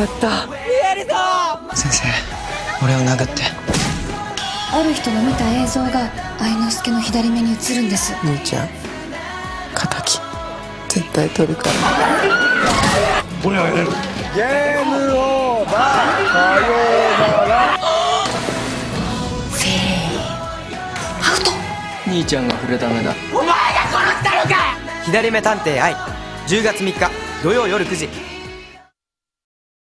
やった。見るぞ先生俺を殴って。ある人の見た映像が愛之助の左目に映るんです。兄ちゃん敵絶対取るから。俺はやれる。ゲームオーバーさようなら。せーアウト。兄ちゃんが触れた目だ。お前が殺したのか！左目探偵愛10月3日土曜夜9時。